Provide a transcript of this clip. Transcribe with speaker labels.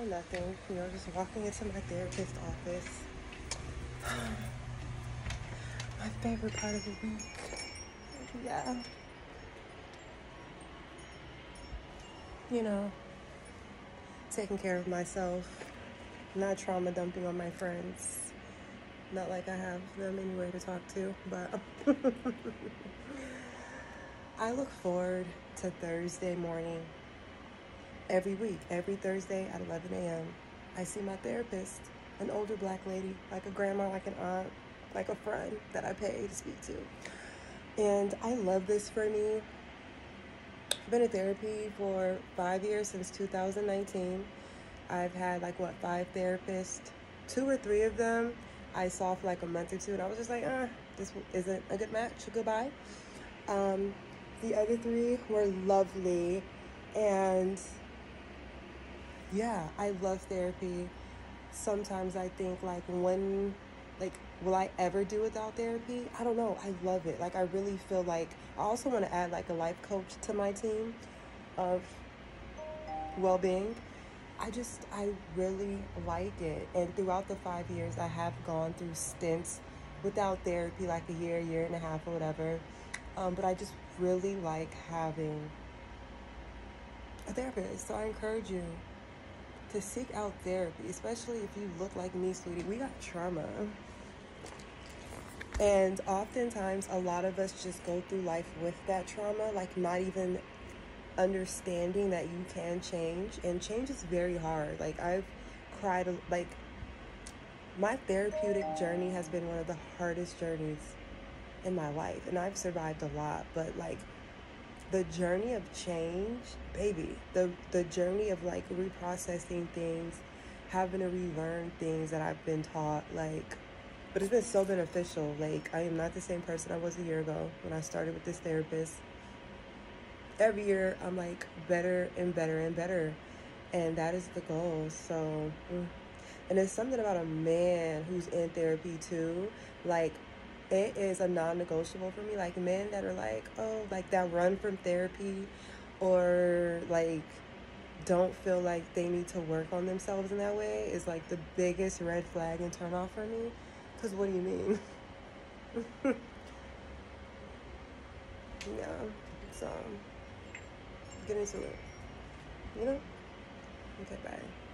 Speaker 1: Oh, nothing. You know, just walking into my therapist's office. my favorite part of the week. Yeah. You know, taking care of myself, not trauma dumping on my friends. Not like I have them anywhere to talk to, but I look forward to Thursday morning every week, every Thursday at 11 a.m. I see my therapist, an older black lady, like a grandma, like an aunt, like a friend that I pay to speak to. And I love this for me. I've been in therapy for five years since 2019. I've had like what five therapists, two or three of them I saw for like a month or two, and I was just like, ah, this isn't a good match. Goodbye. Um, the other three were lovely, and yeah, I love therapy. Sometimes I think like when like will I ever do without therapy? I don't know. I love it. Like I really feel like I also want to add like a life coach to my team of well-being. I just I really like it. And throughout the 5 years I have gone through stints without therapy like a year, year and a half or whatever. Um, but I just really like having a therapist. So I encourage you to seek out therapy, especially if you look like me, sweetie. We got trauma. And oftentimes, a lot of us just go through life with that trauma, like not even understanding that you can change. And change is very hard. Like, I've cried, like, my therapeutic journey has been one of the hardest journeys in my life. And I've survived a lot, but like, the journey of change, baby, the the journey of like reprocessing things, having to relearn things that I've been taught, like but it's been so beneficial. Like I am not the same person I was a year ago when I started with this therapist. Every year I'm like better and better and better. And that is the goal. So mm. and it's something about a man who's in therapy too. Like it is a non-negotiable for me. Like men that are like oh like that run from therapy or like don't feel like they need to work on themselves in that way is like the biggest red flag and turn off for me. Because what do you mean? Yeah so get into it. You know? Okay bye